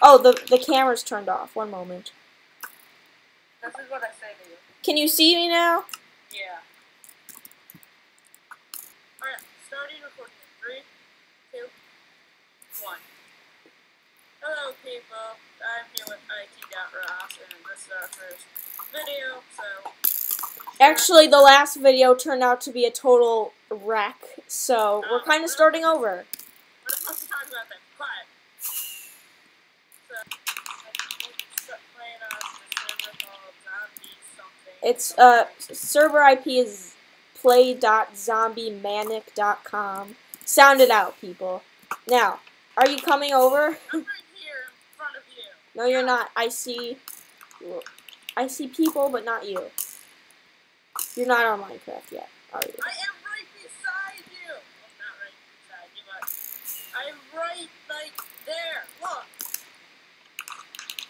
Oh, the the camera's turned off. One moment. This is what I say to you. Can you see me now? Yeah. Alright, starting recording. Three, two, one. Hello, people. I'm here with IT.Ross, and this is our first video, so. Actually, the last video turned out to be a total wreck, so we're oh, kind of starting over. We're supposed to talk about that. Quiet. So, let's start playing on the server called Zombie something. It's uh server IP is play.zombiemanic.com. Sound it out, people. Now, are you coming over? I'm right here in front of you. No, you're not. I see. I see people, but not you. You're not on Minecraft yet, are you? I am right beside you. Well, not right beside you, but I'm right like there. Look.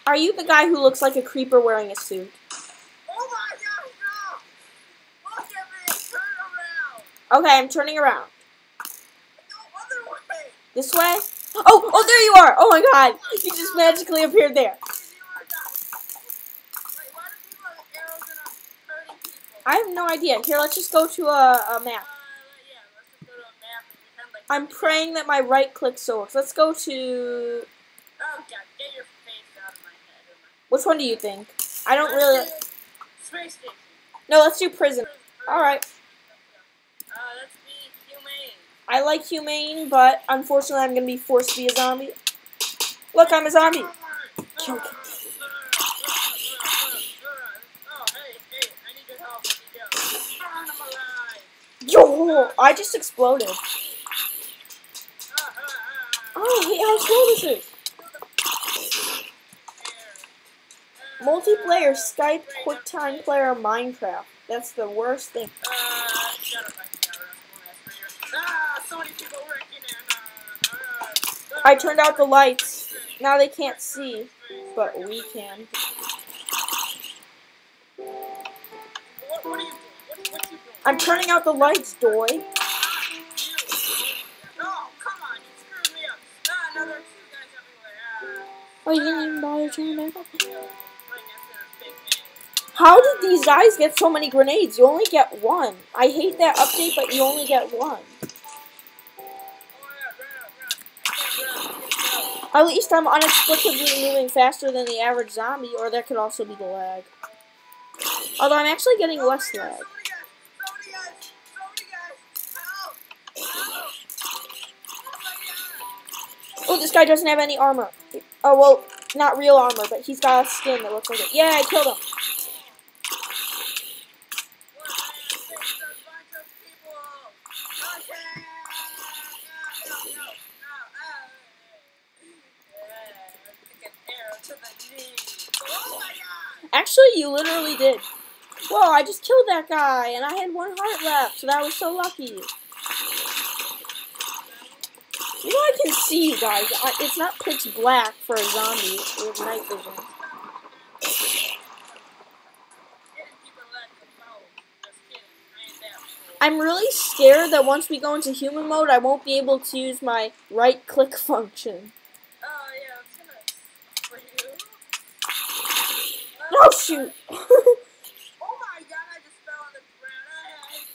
Are you the guy who looks like a creeper wearing a suit? Oh my gosh, no! Look at me! Turn around! Okay, I'm turning around. No way! This way? Oh, oh, there you are! Oh my god! You just magically appeared there. You are not. Wait, why do people have arrows and I'm hurting people? I have no idea. Here, let's just go to a, a Uh, map. yeah, let's just go to a map and pretend like. I'm praying that my right click so works. Let's go to. Oh god, get your face out of my head. Which one do you think? I don't really. Space station. No, let's do prison. Alright. Uh, let's be humane. I like humane, but unfortunately, I'm gonna be forced to be a zombie. Look, I'm a zombie. Kill-. Yo! I just exploded. Oh, hey, how slow this is. Multiplayer Skype QuickTime Player Minecraft. That's the worst thing. Uh, I turned out the lights. Now they can't see, but we can. What, what you? What, what you doing? I'm turning out the lights, doy. Ah. Oh, you screwed me up. Another two guys everywhere. You didn't even bother turning back up. Right next to this big man. How did these guys get so many grenades? You only get one. I hate that update, but you only get one. At least I'm inexplicably moving faster than the average zombie, or that could also be the lag. Although I'm actually getting less lag. Oh, this guy doesn't have any armor. Oh, well, not real armor, but he's got a skin that looks like it. Yeah, I killed him. Actually, you literally did. Whoa, I just killed that guy, and I had one heart left, so that was so lucky. You know I can see you guys. I, it's not pitch black for a zombie with night vision. I'm really scared that once we go into human mode, I won't be able to use my right click function. Oh yeah, it's gonna for you. Oh shoot!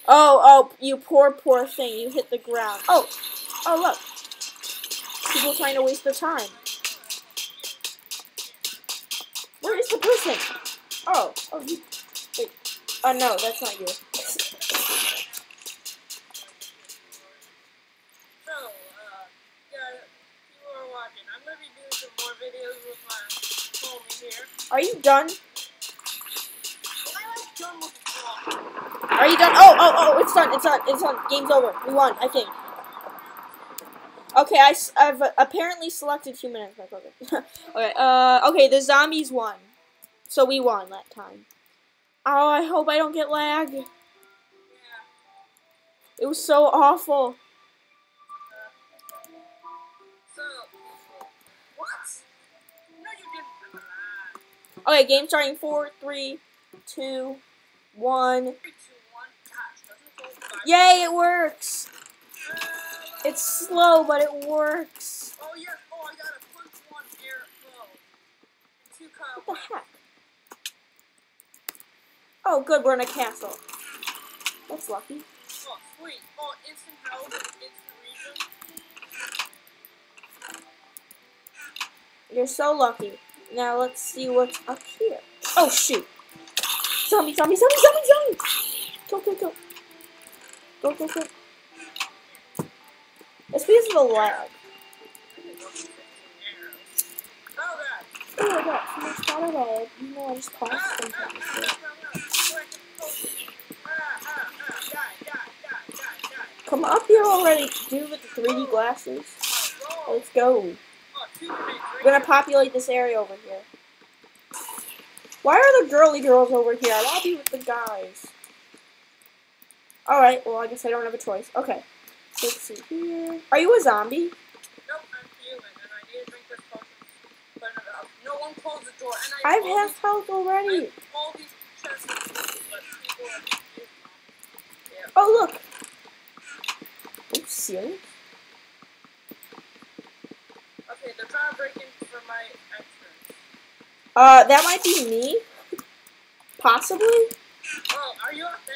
Oh oh, you poor, poor thing. You hit the ground. Oh, oh look. People trying to waste their time. Where is the person? Oh, oh, you. Wait. Oh no, that's not you. Are you I'm Are you done? Oh, oh, oh, it's done. It's done. It's done. Game's over. We won, I think. Okay, I, have apparently selected human as my okay, uh, okay, the zombies won. So we won that time. Oh, I hope I don't get lag. Yeah. It was so awful. What? Okay, game starting. Four. Three, two, one. Gosh, doesn't it go by- Yay, it works. It's slow, but it works. Oh, yes. Oh, I gotta punch one air. Oh. two What the heck? Oh, good, we're in a castle. That's lucky. Oh, sweet. Oh, instant health, instant region. You're so lucky. Now let's see what's up here. Oh shoot! Zombie, zombie, zombie, zombie, zombie! Go, go, go. Go, go, go. It's because of the lag. Oh, God. My god, so. You know, I just. Come up here already, dude, with the 3D glasses. Let's go. We're gonna populate this area over here. Why are the girly girls over here? I want to be with the guys. Alright, well, I guess I don't have a choice. Okay. Let's see here. Are you a zombie? Nope, I'm human, and I need to drink this potion. But no one closed the door, and I I have all half health already. all these chests, but people are. Yeah. Oh, look. Oh, serious? Okay, they're trying to break in for my entrance. Uh, that might be me. Possibly. Oh, are you up there?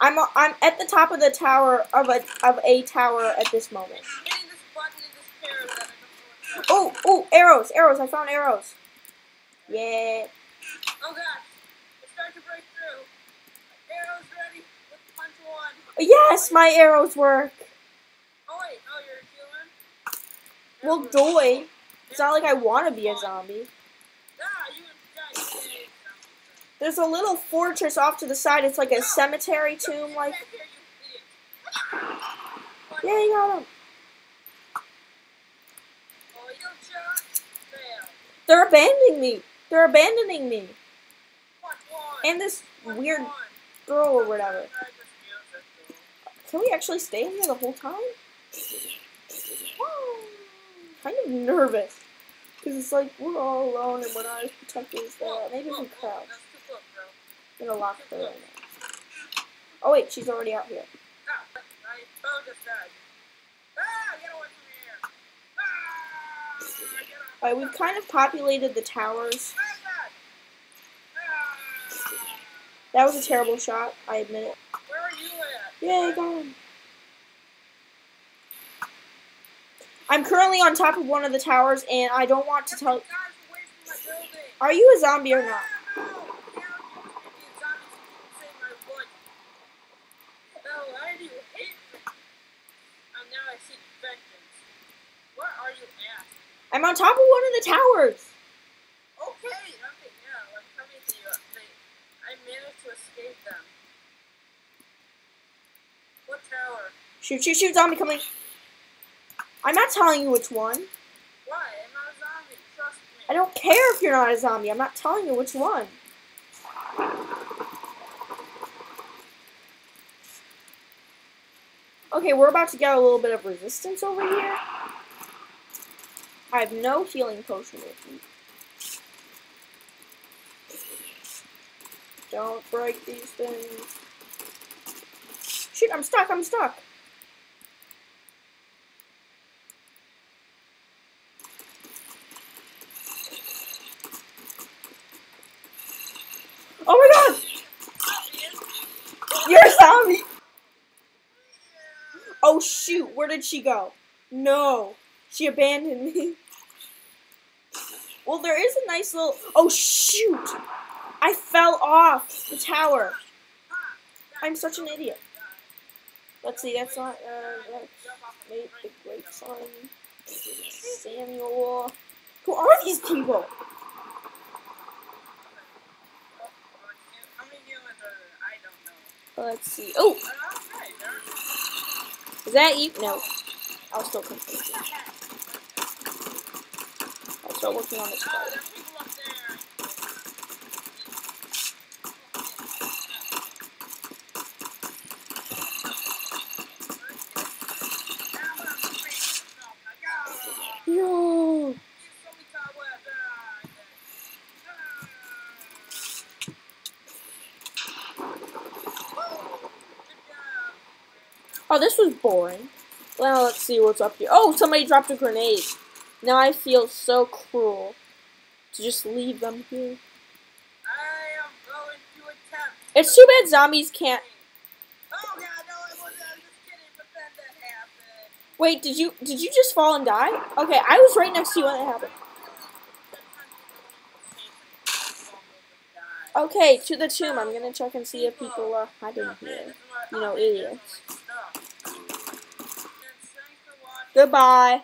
I'm I'm at the top of the tower of a of a tower at this moment. Hitting this button in this pair that I don't know what's Oh, oh, arrows, arrows! I found arrows. Yeah. Oh gosh, it's starting to break through. Arrows ready. Let's punch one. Yes, my arrows work. Oh wait, oh you're healing? Well, doy. It's not like I want to be a zombie. Ah, you got it. There's a little fortress off to the side. It's like a cemetery tomb. Like, yeah, you got. Fail. They're abandoning me. They're abandoning me. And this weird girl or whatever. Can we actually stay in here the whole time? Kind of nervous. Because it's like we're all alone and we're not as protected. Maybe we crouch. That's too close, bro. I'm gonna lock her now. Oh wait, she's already out here. My phone just died. Get away from here. Get off. Alright, we've kind of populated the towers. That was a terrible shot, I admit it. Where are you at? Yay, him. I'm currently on top of one of the towers and I don't want to tell the guys away from my building. Are you a zombie or not? Ah, no. Yeah, you Indian zombies who save my wood. Oh, why do you hate me? And now I seek vengeance. Where are you at? I'm on top of one of the towers. Okay, okay, yeah, I'm coming to you. They, I managed to escape them. What tower? Shoot, shoot, shoot, zombie coming. I'm not telling you which one. Why? I'm not a zombie. Trust me. I don't care if you're not a zombie. I'm not telling you which one. Okay, we're about to get a little bit of resistance over here. I have no healing potion with me. Don't break these things. Shoot, I'm stuck, I'm stuck. Oh my god! You're a zombie! Oh shoot, where did she go? No, she abandoned me. Well, there is a nice little. Oh shoot! I fell off the tower. I'm such an idiot. Let's see, that's not. Uh, made the great son. Samuel. Who are these people? Let's see. Oh, Is that you? No. I'll still continue. I'll start working on this there. Yo. Oh, this was boring. Well, let's see what's up here. Oh, somebody dropped a grenade. Now I feel so cruel to just leave them here. I am going to attempt. It's too bad zombies can't. Oh god, no, I wasn't. I was just kidding, but then that happened. Wait, did you did you just fall and die? Okay, I was right next to you when that happened. Okay, to the tomb. I'm gonna check and see if people are hiding here. You know, idiots. Goodbye.